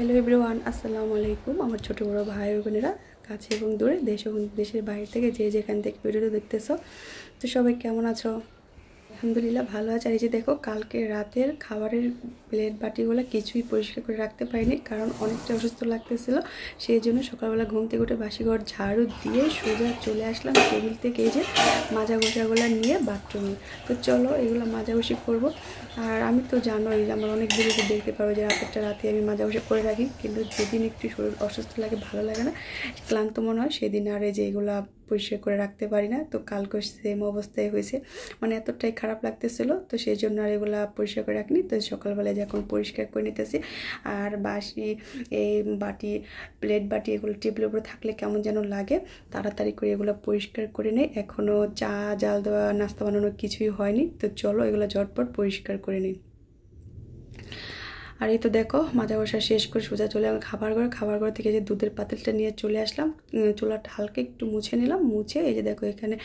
Hello everyone আসসালামু আলাইকুম আমার ছোটো বড়ো ভাই বোনেরা, কাছে এবং দূরে, দেশ এবং দেশের বাইরে থেকে যে যেখান থেকে ভিডিওটা দেখতেছো, তো সবাই কেমন আছো? আলহামদুলিল্লাহ ভালো আছে। আর এই যে দেখো, কালকে রাতের খাবারের প্লেট বাটিগুলো কিছুই পরিষ্কার করে রাখতে পারিনি, কারণ অনেকটা অসুস্থ লাগতেছিল। সেই জন্য সকালবেলা ঘুম থেকে উঠে বাসি ঘর ঝাড়ু দিয়ে সোজা চলে আসলাম টেবিল থেকে এই যে মাজা গোসাগুলো নিয়ে বাথরুমে। তো চলো এগুলো মাজাঘষি করব। আর আমি তো জানোই যে আমার অনেক ভিডিওতে দেখতে পারব যে রাতেরটা রাতে আমি মাজাঘষি করে রাখি, কিন্তু যেদিন একটু শরীর অসুস্থ লাগে, ভালো লাগে না, ক্লান্ত মনে হয়, সেদিন আর এই যে এগুলা পরিষ্কার করে রাখতে পারি না। তো কালকে সেম অবস্থায় হয়েছে। মানে এতটাই খারাপ লাগতেছিল, তো সেই জন্য আর এগুলো পরিষ্কার করে রাখিনি। তো সকালবেলায় যখন পরিষ্কার করে নিতেছি, আর বাসি, এই বাটি প্লেট বাটি, এগুলো টেবিলের উপরে থাকলে কেমন যেন লাগে, তাড়াতাড়ি করে এগুলো পরিষ্কার করে নেই। এখনও চা, জাল দেওয়া, নাস্তা বানানো কিছুই হয়নি। তো চলো এগুলো ঝটপট পরিষ্কার করে নিই। আর এই তো দেখো, মাজা বসা শেষ করে সোজা চলে আমি খাবার ঘরে। খাবার ঘর থেকে যে দুধের পাতিলটা নিয়ে চলে আসলাম চুলাটা হালকা একটু মুছে নিলাম। মুছে এই যে দেখো, এখানে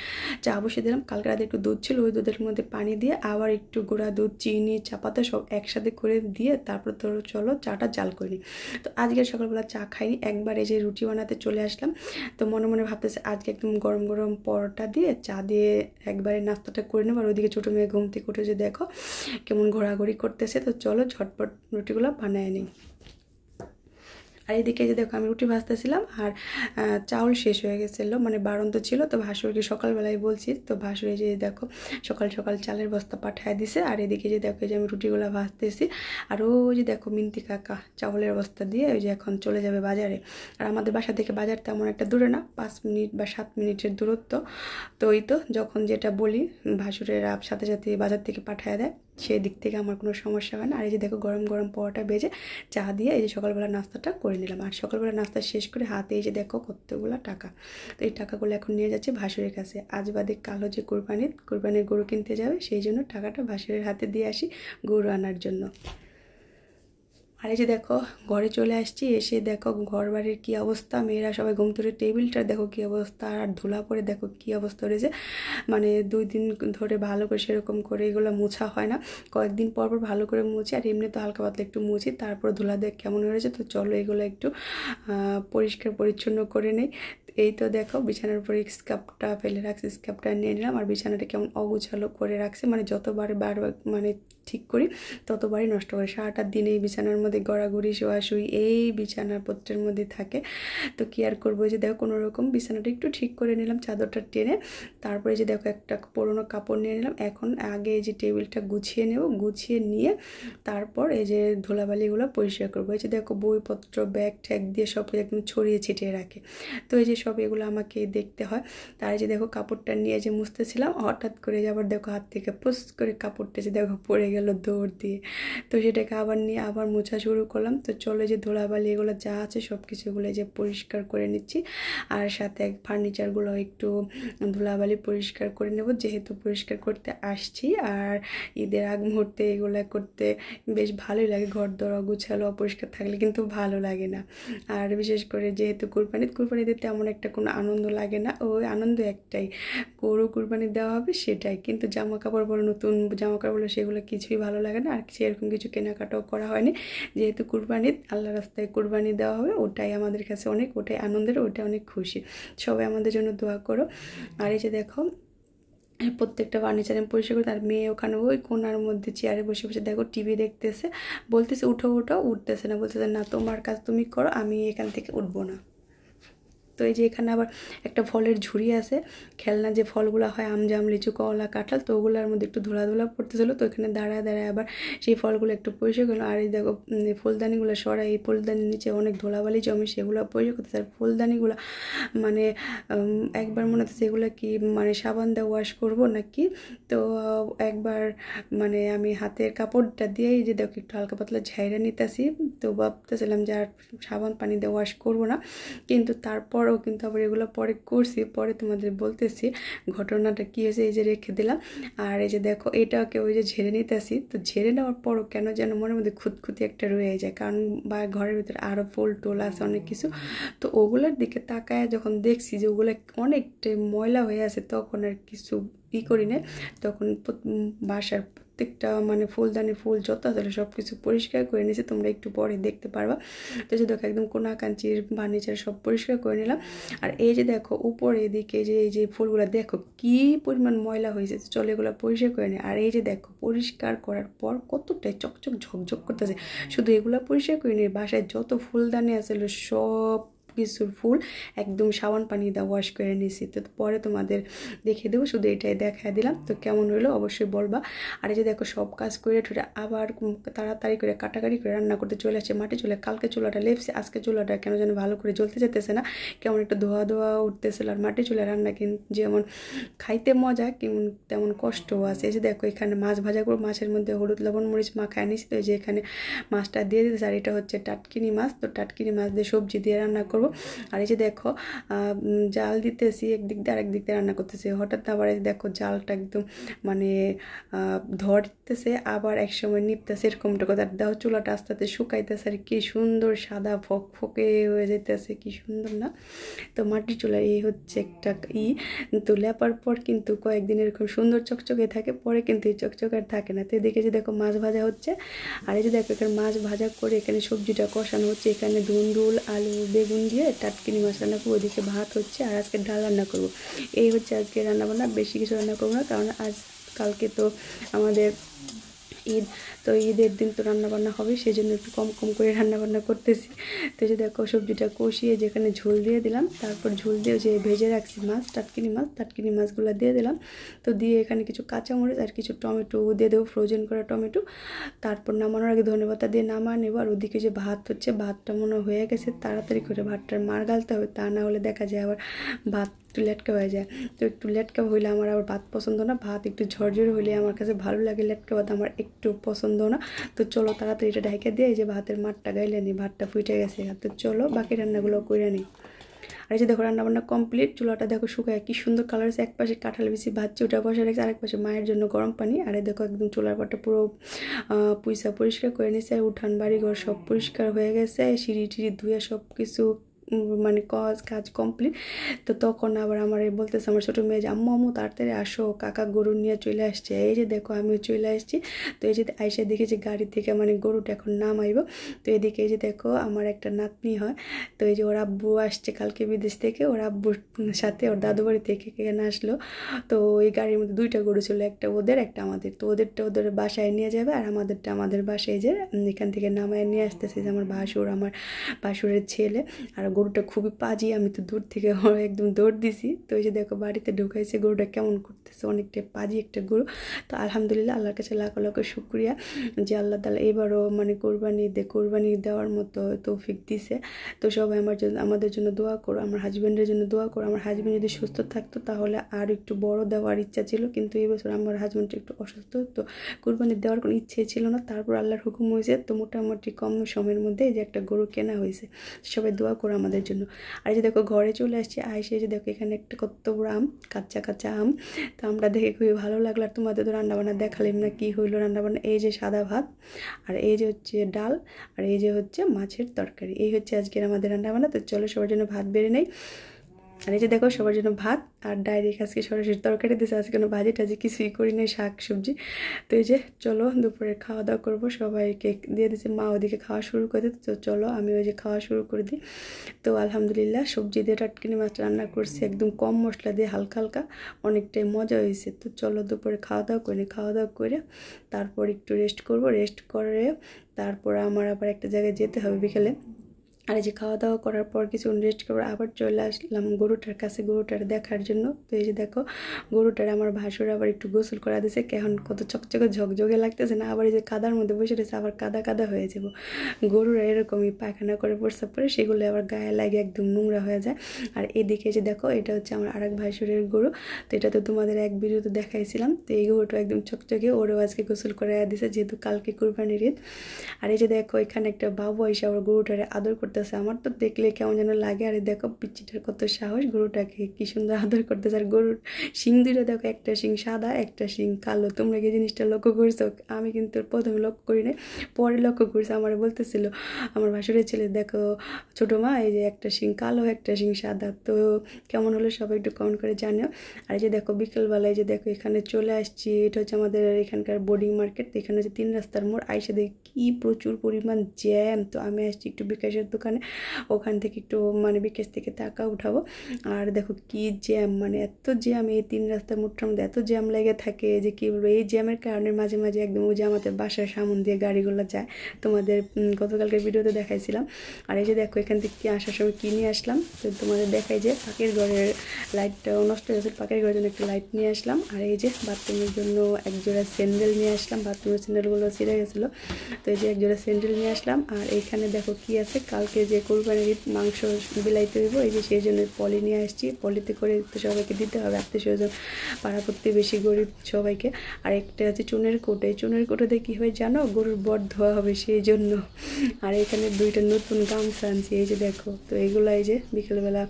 চা বসে দিলাম। কালকে রাতে একটু দুধ ছিল, ওই দুধের মধ্যে পানি দিয়ে আবার একটু গুঁড়া দুধ, চিনি, চাপাতা সব একসাথে করে দিয়ে তারপর ধরো চলো চাটা জাল করে তো আজকে সকালবেলা চা খাইনি, একবার এই যে রুটি বানাতে চলে আসলাম। তো মনে মনে ভাবতেছে আজকে একদম গরম গরম পরোটা দিয়ে চা দিয়ে একবারে নাস্তাটা করে নেব। আর ওইদিকে ছোটো মেয়ে ঘুম থেকে উঠে যে দেখো কেমন ঘোরাঘুরি করতেছে। তো চলো ঝটপট রুটিগুলো বানায় নিই। আর এদিকে যে দেখো আমি রুটি ভাজতেছিলাম আর চাউল শেষ হয়ে গেছিল মানে বারন্ত ছিল, তো ভাসুরকে সকালবেলায় বলছি, তো ভাসুরে যে দেখো সকাল সকাল চালের বস্তা পাঠায় দিছে, আর এদিকে যে দেখো যে আমি রুটিগুলো ভাজতেছি, আর ওই যে দেখো মিন্তি কাকা চাউলের বস্তা দিয়ে ওই যে এখন চলে যাবে বাজারে। আর আমাদের বাসা থেকে বাজার তেমন একটা দূরে না, পাঁচ মিনিট বা সাত মিনিটের দূরত্ব। তো ওই তো যখন যেটা বলি, ভাসুরের সাথে সাথে বাজার থেকে পাঠায় দেয়। সেই দিক থেকে আমার কোনো সমস্যা হয় না। আর এই যে দেখো গরম গরম পরোটা বেজে চা দিয়ে এই যে সকালবেলা নাস্তাটা করে নিলাম। আর সকালবেলা নাস্তা শেষ করে হাতে এই যে দেখো কতগুলো টাকা। তো এই টাকাগুলো এখন নিয়ে যাচ্ছে ভাসুরের কাছে। আজ বাদে কালো যে কোরবানির কোরবানির গরু কিনতে যাবে, সেই জন্য টাকাটা ভাসুরের হাতে দিয়ে আসি গরু আনার জন্য। আর এই যে দেখো, ঘরে চলে আসছি, এসে দেখো ঘর বাড়ির কী অবস্থা, মেয়েরা সবাই ঘুম ধরে টেবিলটা দেখো কী অবস্থা, আর ধুলা পরে দেখো কী অবস্থা রয়েছে। মানে দুই দিন ধরে ভালো করে সেরকম করে এগুলো মোছা হয় না। কয়েকদিন পর পর ভালো করে মুছি, আর এমনি তো হালকা পাতলা একটু মুছি, তারপর ধুলা দেখ কেমন হয়েছে তো চলো এগুলো একটু পরিষ্কার পরিচ্ছন্ন করে নেই। এই তো দেখো, বিছানার উপরে স্কাপটা ফেলে রাখছি স্কাপটা নিয়ে নিলাম, আর বিছানাটা কেমন অগুছালো করে রাখছে। মানে যতবার বারবার মানে ঠিক করি। ততবারই নষ্ট করে সারাটা দিন এই বিছানার মধ্যে গড়াগড়ি শোয়াশুই এই বিছানার পত্রের মধ্যে থাকে। তো কি আর করব? যে দেখো কোনো রকম বিছানাটা একটু ঠিক করে নিলাম, চাদরটা টেনে। তারপরে যে দেখো একটা পুরোনো কাপড় নিয়ে নিলাম। এখন আগে এই যে টেবিলটা গুছিয়ে নেব, গুছিয়ে নিয়ে তারপর এই যে ধুলাবালিগুলো পরিষ্কার করব। এই যে দেখো বইপত্র, ব্যাগ ট্যাগ দিয়ে সব একদম ছড়িয়ে ছিটিয়ে রাখে। তো এই যে সব এগুলো আমাকে দেখতে হয়। তার যে দেখো কাপড়টা নিয়ে যে মুছতেছিলাম, হঠাৎ করে যে আবার দেখো হাত থেকে পুস করে কাপড়টা যে দেখো পড়ে গেল দৌড় দিয়ে। তো সেটাকে আবার নিয়ে আবার মোছা শুরু করলাম। তো চলে যে ধুলাবালি এগুলো যা আছে সব কিছুগুলো যে পরিষ্কার করে নিচ্ছি। আর সাথে এক ফার্নিচারগুলো একটু ধুলাবালি পরিষ্কার করে নেব, যেহেতু পরিষ্কার করতে আসছি। আর ঈদের আগ মুহূর্তে এগুলো করতে বেশ ভালোই লাগে। ঘর দর গুছালো অপরিষ্কার থাকলে কিন্তু ভালো লাগে না। আর বিশেষ করে যেহেতু কুরবানি কুরবানিতে তেমন একটা কোনো আনন্দ লাগে না। ওই আনন্দ একটাই, গরু কুরবানি দেওয়া হবে সেটাই। কিন্তু জামা কাপড় বলো, নতুন জামা কাপড় বলো, সেগুলো কিছুই ভালো লাগে না, আর সেরকম কিছু কেনাকাটাও করা হয়নি। যেহেতু কুরবানি আল্লাহ রাস্তায় কুরবানি দেওয়া হবে, ওটাই আমাদের কাছে অনেক, ওটাই আনন্দের ওটা অনেক খুশি। সবাই আমাদের জন্য দোয়া করো। আর এই যে দেখো, প্রত্যেকটা ফার্নিচার আমি পরিষ্কার করি, তার মেয়ে ওখানে ওই কোনার মধ্যে চেয়ারে বসে বসে দেখো টিভি দেখতেছে। বলতেছে, উঠো উঠো। উঠতেছে না, বলতেছে, না, তোমার কাজ তুমি করো, আমি এখান থেকে উঠবো না। তো এই যে এখানে আবার একটা ফলের ঝুড়ি আছে। খেলনা যে ফলগুলো হয় আমজাম লিচু, কলা, কাঁঠাল, তো ওগুলোর মধ্যে একটু ধুলা ধুলা পড়তেছিল। তো এখানে দাঁড়ায় দাঁড়ায় আবার সেই ফলগুলো একটু পরিষ্কার করল। আর এই দেখো ফুলদানিগুলো সরাই এই ফুলদানির নিচে অনেক ধুলাবালি জমে, সেগুলো পরিষ্কার করতেছে। আর ফুলদানিগুলো মানে একবার মনে হচ্ছে এগুলো কি মানে সাবান দিয়ে ওয়াশ করব নাকি? তো একবার মানে আমি হাতের কাপড়টা দিয়েই যে দেখো একটু হালকা পাতলা ঝাইরা নিতেছি। তো ভাবতেছিলাম যে আর সাবান পানি দিয়ে ওয়াশ করব না। কিন্তু তারপর পরেও কিন্তু আবার এগুলো পরে করছি, পরে তোমাদের বলতেছি ঘটনাটা কী হয়েছে, এই যে রেখে দিলাম। আর এই যে দেখো, এটাকে ওই যে ঝেড়ে নিতেছি, তো ঝেড়ে নেওয়ার পরও কেন যেন মনের মধ্যে খুঁতখুতি একটা রয়ে যায়, কারণ বা ঘরের ভিতরে আরও ফুল টোল আছে, অনেক কিছু। তো ওগুলোর দিকে তাকায় যখন দেখছি যে ওগুলো অনেকটা ময়লা হয়ে আছে, তখন আর কিছু ই করি না তখন বাসার প্রত্যেকটা মানে ফুলদানি ফুল যত আসলে সব কিছু পরিষ্কার করে নিয়েছি, তোমরা একটু পরে দেখতে পারবা। তো যে দেখো একদম কোনা কাঞ্চির ফার্নিচার সব পরিষ্কার করে নিলাম। আর এই যে দেখো উপরে এদিকে যে, এই যে ফুলগুলো, দেখো কি পরিমাণ ময়লা হয়েছে। চলে এগুলো পরিষ্কার করে নিই। আর এই যে দেখো পরিষ্কার করার পর কতটাই চকচক ঝকঝক করতেছে। শুধু এগুলো পরিষ্কার করে নিই বাসায় যত ফুলদানি আছে সব কিছুর ফুল একদম সাবান পানি দিয়ে ওয়াশ করে নিয়েছি তো পরে তোমাদের দেখে দেবো, শুধু এটাই দেখাই দিলাম। তো কেমন হলো অবশ্যই বলবা। আর এই যে দেখো সব কাজ করে ঠুরে আবার তাড়াতাড়ি করে কাটাকাটি করে রান্না করতে চলে আসছে মাটি চলে। কালকে চুলাটা লেপছে, আজকে চুলাটা কেন যেন ভালো করে জ্বলতে যেতেছে না। কেমন একটা ধোয়া ধোয়া উঠতেছিল আর মাটি চুলে রান্না কিন্তু যেমন খাইতে মজা কেমন তেমন কষ্টও আছে। এই যে দেখো এখানে মাছ ভাজা করে মাছের মধ্যে হলুদ, লবণ, মরিচ মাখায় নিয়েছি তো এই যে এখানে মাছটা দিয়ে দিতেছে আর এটা হচ্ছে টাটকিনি মাছ। তো টাটকিনি মাছ দিয়ে সবজি দিয়ে রান্না করব। আর এই যে দেখো জাল দিতেছি, একদিক দিয়ে আরেক দিক দিয়ে রান্না করতেছি। হঠাৎ আবার দেখো, জালটা একদম মানে ধরতেছে আবার একসময় নিপতেছে, এরকমটা কথা দাও চুলাটা আস্তে আস্তে শুকাইতেছে, আর কি সুন্দর সাদা ফক ফকে হয়ে যেতেছে কি সুন্দর না? তো মাটির চুলা এই হচ্ছে একটা ই। তো লেপার পর কিন্তু কয়েকদিন এরকম সুন্দর চকচকে থাকে, পরে কিন্তু এই চকচকে আর থাকে না। তো এদিকে যে দেখো, মাছ ভাজা হচ্ছে। আর এই যে দেখো, এখানে মাছ ভাজা করে এখানে সবজিটা কষানো হচ্ছে। এখানে ধুন্দুল, আলু, বেগুন দিয়ে টাটকিনি মাছ রান্না করব, ওদিকে ভাত হচ্ছে আর আজকে ডাল রান্না করব। এই হচ্ছে আজকে রান্নাবান্না, বেশি কিছু রান্না করব না, কারণ আজ কালকে তো আমাদের ঈদ। তো ঈদের দিন তো রান্নাবান্না হবে সেই জন্য একটু কম কম করে রান্নাবান্না করতেছি। তো যে দেখো, সবজিটা কষিয়ে যেখানে ঝোল দিয়ে দিলাম, তারপর ঝোল দিয়ে যে ভেজে রাখছি মাছ, টাটকিনি মাছ, টাটকিনি মাছগুলো দিয়ে দিলাম। তো দিয়ে এখানে কিছু কাঁচামরিচ আর কিছু টমেটো দিয়ে দেবো ফ্রোজেন করা টমেটো। তারপর নামানোর আগে ধনেপাতা দিয়ে নামা নেব। আর ওদিকে যে ভাত হচ্ছে, ভাতটা মনে হয়ে গেছে, তাড়াতাড়ি করে ভাতটার মার গালতে হবে, তা না হলে দেখা যায় আবার ভাত একটু লেটকা হয়ে যায়। তো একটু লেটকা হইলে আমার আবার ভাত পছন্দ না, ভাত একটু ঝরঝর হইলে আমার কাছে ভালো লাগে লেটকা ভাত আমার একটু পছন্দ না। তো চলো তাড়াতাড়ি এটা ঢেকে দিয়ে এই যে ভাতের মাঠটা গাইলে নি, ভাতটা ফুটে গেছে। তো চলো বাকি রান্নাগুলো করে নিই আর এই যে দেখো রান্নাবান্না কমপ্লিট চুলাটা দেখো শুকায়, কি সুন্দর কালার আছে এক পাশে কাঁঠাল বেশি ভাজছে, ওটা বসে রেখেছে, আরেক পাশে মায়ের জন্য গরম পানি। আর দেখো একদম চুলার পাটা পুরো পয়সা পরিষ্কার করে নিয়েছে উঠান বাড়ি ঘর সব পরিষ্কার হয়ে গেছে, সিঁড়ি টিড়ি ধুয়ে সব কিছু মানে কাজ কাজ কমপ্লিট তো তখন আবার আমার এই বলতেছে আমার ছোটো মেয়ে যে, আম্মু আম্মু, তাড়াতাড়ি আসো, কাকা গরু নিয়ে চলে আসছে। এই যে দেখো, আমিও চলে আসছি। তো এই যে আইসে দেখি যে গাড়ি থেকে মানে গরুটা এখন নামাইব। তো এদিকে এই যে দেখো, আমার একটা নাতনি হয়। তো এই যে ওর আব্বু আসছে কালকে বিদেশ থেকে। ওর আব্বুর সাথে ওর দাদু বাড়ি থেকে এখানে আসলো? তো এই গাড়ির মধ্যে দুইটা গরু ছিল, একটা ওদের, একটা আমাদের। তো ওদেরটা ওদের বাসায় নিয়ে যাবে আর আমাদেরটা আমাদের বাসায় যে এখান থেকে নামায় নিয়ে আসতেছে যে আমার ভাসুর, আমার ভাসুরের ছেলে। আর গরুটা খুবই পাজি, আমি তো দূর থেকে একদম দৌড় দিছি। তো ওই যে দেখো বাড়িতে ঢুকাইছে, গরুটা কেমন করতেছে, অনেকটা পাজি একটা গরু। তো আলহামদুলিল্লাহ আল্লাহর কাছে লাখ লাখ শুক্রিয়া যে আল্লাহ তালা এবারও মানে কোরবানি দে, কোরবানি দেওয়ার মতো তৌফিক দিছে। তো সবাই আমার জন্য, আমাদের জন্য দোয়া করো, আমার হাজব্যান্ডের জন্য দোয়া করো। আমার হাজব্যান্ড যদি সুস্থ থাকতো তাহলে আর একটু বড় দেওয়ার ইচ্ছা ছিল, কিন্তু এবছর আমার হাজব্যান্ডটা একটু অসুস্থ, তো কোরবানি দেওয়ার কোনো ইচ্ছে ছিল না। তারপর আল্লাহর হুকুম হয়েছে তো মোটামুটি কম সময়ের মধ্যে যে একটা গরু কেনা হয়েছে সবাই দোয়া করো আমাদের জন্য। আর এই যে দেখো, ঘরে চলে আসছে আইসে যে দেখো, এখানে একটা কত বড় আম, কাঁচা কাঁচা আম। তো আমরা দেখে খুবই ভালো লাগল। আর তোমাদের তো রান্নাবান্না দেখালাম না কী হইল রান্নাবান্না। এই যে সাদা ভাত, আর এই যে হচ্ছে ডাল, আর এই যে হচ্ছে মাছের তরকারি। এই হচ্ছে আজকের আমাদের রান্নাবান্না। তো চলো সবার জন্য ভাত বেড়ে নেই। আর এই যে দেখো, সবার জন্য ভাত আর ডাইরেক্ট আজকে সরাসরি তরকারি দিয়েছে আজকে কোনো ভাজি টাজি কিছুই করি নাই, শাক, সবজি। তো এই যে চলো, দুপুরে খাওয়া দাওয়া করব। সবাইকে দিয়ে দিয়েছে মা ওদিকে খাওয়া শুরু করে দিতে তো চলো, আমি ওই যে খাওয়া শুরু করে দিই। তো আলহামদুলিল্লাহ, সবজি দিয়ে টাটকিনি মাছ রান্না করছি। একদম কম মশলা দিয়ে হালকা হালকা। অনেকটাই মজা হয়েছে। তো চলো, দুপুরে খাওয়া দাওয়া করে খাওয়া দাওয়া করে তারপর একটু রেস্ট করব। রেস্ট করে তারপর আমার আবার একটা জায়গায় যেতে হবে বিকেলে। আর এই যে খাওয়া দাওয়া করার পর কিছু রেস্ট করার আবার চলে আসলাম গরুটার কাছে, গরুটার দেখার জন্য। তো এই যে দেখো, গরুটার আমার ভাসুর আবার একটু গোসল করা দিয়েছে কেমন কত চকচকে, ঝকঝকে লাগতেছে না, আবার এই যে কাদার মধ্যে বসে রয়েছে, আবার কাদা কাদা হয়ে যাব। গরুরা এরকমই পায়খানা করে, প্রস্রাব করে, সেগুলো আবার গায়ে লাগে একদম নোংরা হয়ে যায়। আর এদিকে যে দেখো, এটা হচ্ছে আমার আরেক ভাসুরের গরু। তো এটা তো তোমাদের এক ভিডিওতে দেখাইছিলাম। তো এই গরুটা একদম চকচকে, ওরও আজকে গোসল করে দিছে, যেহেতু কালকে কুরবানির ঈদ। আর এই যে দেখো, এখানে একটা বাবু এসে আবার গরুটারে আদর করতে করতেছে। আমার তো দেখলে কেমন যেন লাগে, আরে দেখো পিচ্চিটার কত সাহস, গরুটাকে কি সুন্দর আদর করতেছে। আর গরুর শিং দুইটা দেখো, একটা শিং সাদা, একটা শিং কালো। তোমরা কি জিনিসটা লক্ষ্য করছ? আমি কিন্তু প্রথমে লক্ষ্য করি নাই, পরে লক্ষ্য করছি। আমার বলতেছিল, আমার ভাসুরের ছেলে, দেখো ছোটো মা, এই যে একটা শিং কালো, একটা শিং সাদা। তো কেমন হলো সবাই একটু কমেন্ট করে জানিও। আর এই যে দেখো বিকেলবেলায় যে দেখো, এখানে চলে আসছি। এটা হচ্ছে আমাদের এখানকার বোর্ডিং মার্কেট এখানে হচ্ছে তিন রাস্তার মোড়। আইসে দেখি কী প্রচুর পরিমাণ জ্যাম। তো আমি আসছি একটু বিকাশের দোকানে। ওখান থেকে একটু মানে বিকেশ থেকে টাকা উঠাবো। আর দেখো কি জ্যাম মানে এত জ্যাম এই তিন রাস্তার মোড়টার মধ্যে এত জ্যাম লেগে থাকে যে কী বলব, এই জ্যামের কারণে মাঝে মাঝে একদম ওই যে আমাদের বাসার সামন দিয়ে গাড়িগুলো যায়। তোমাদের গতকালকের ভিডিওতে দেখাইছিলাম। আর এই যে দেখো এখান থেকে কি আসার সময় কী নিয়ে আসলাম, তো তোমাদের দেখাই যে পাখির ঘরের লাইটটাও নষ্ট হয়েছে পাখির ঘরের জন্য একটু লাইট নিয়ে আসলাম। আর এই যে বাথরুমের জন্য একজোড়া স্যান্ডেল নিয়ে আসলাম, বাথরুমের স্যান্ডেলগুলো ছিঁড়ে গেছিল। তো এই যে একজোড়া স্যান্ডেল নিয়ে আসলাম। আর এইখানে দেখো কি আছে কালকে যে কোরবানির মাংস বিলাইতে হইব, এই যে সেই জন্য পলি নিয়ে আসছি। পলিতে করে তো সবাইকে দিতে হবে, আত্মীয় স্বজন পাড়া বেশি গরিব সবাইকে। আর একটা আছে চুনের কোটে। চুনের কোটোতে কী হয় জানো? গরুর বট ধোয়া হবে সেই জন্য। আর এখানে দুইটা নতুন গামছা আনছি, এই যে দেখো। তো এইগুলো এই যে বিকেলবেলা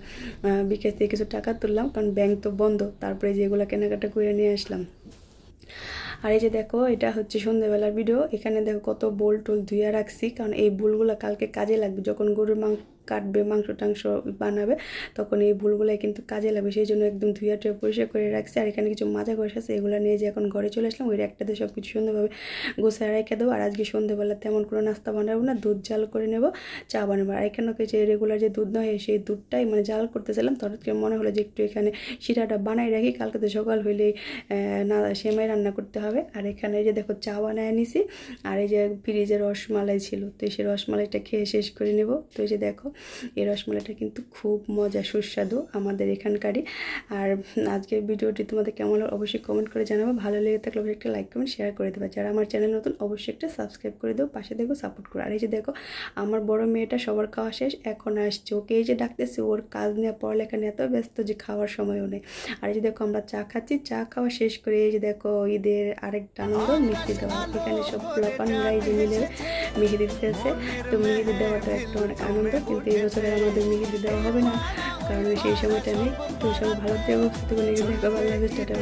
বিকেল থেকে কিছু টাকা তুললাম, কারণ ব্যাংক তো বন্ধ। তারপরে যেগুলো কেনাকাটা করে নিয়ে আসলাম। আর এই যে দেখো, এটা হচ্ছে সন্ধ্যেবেলার ভিডিও এখানে দেখো কত বোল টোল ধুইয়া রাখছি, কারণ এই বোলগুলো কালকে কাজে লাগবে। যখন গরুর মাংস কাটবে মাংস টাংস বানাবে, তখন এই ভুলগুলাই কিন্তু কাজে লাগবে। সেই জন্য একদম ধুইয়া টুয়ে পরিষ্কার করে রাখছি। আর এখানে কিছু মাজা গোস আছে, এগুলো নিয়ে যে এখন ঘরে চলে আসলাম ওই একটাতে সব কিছু সুন্দরভাবে গোসায় রেখে দেবো। আর আজকে সন্ধ্যেবেলা তেমন কোনো নাস্তা বানাবো না, দুধ জাল করে নেব, চা বানাবো। আর এখানে যে রেগুলার যে দুধ নয় সেই দুধটাই মানে জাল করতেছিলাম। তখন মনে হলো যে একটু এখানে শিরাটা বানাই রাখি, কালকে তো সকাল হইলেই না, সেমাই রান্না করতে হবে। আর এখানে যে দেখো চা বানায় নিছি। আর এই যে ফ্রিজে রসমালাই ছিল, তো সেই রসমালাইটা খেয়ে শেষ করে নেব। তো এই যে দেখো এই রসমালাইটা কিন্তু খুব মজা, সুস্বাদু আমাদের এখানকারই। আর আজকের ভিডিওটি তোমাদের কেমন অবশ্যই কমেন্ট করে জানাব। ভালো লেগে থাকলে অবশ্যই একটা লাইক কমেন্ট শেয়ার করে দেবে। যারা আমার চ্যানেল নতুন, অবশ্যই একটা সাবস্ক্রাইব করে দেবো পাশে দেখো সাপোর্ট করো। আর এই যে দেখো, আমার বড় মেয়েটা সবার খাওয়া শেষ, এখন আসছে। ওকে এই যে ডাকতেছে, ওর কাজ নেওয়া পড়ালেখা নিয়ে এত ব্যস্ত যে খাওয়ার সময়ও নেই। আর এই যে দেখো, আমরা চা খাচ্ছি। চা খাওয়া শেষ করে এই যে দেখো, ঈদের আরেকটা আনন্দ, মিষ্টি দেওয়া। এখানে সব পোলাপানরা এই যে মিলে মেহেদি দিতেছে তো মেহেদি দেওয়াটা একটু অনেক আনন্দ। কিন্তু এই বছরে আমাদের মেহেদি দেওয়া হবে না, কারণ সেই সময়টা নেই। তো সব ভালো থেকে দেখা ভালো লাগে টাটা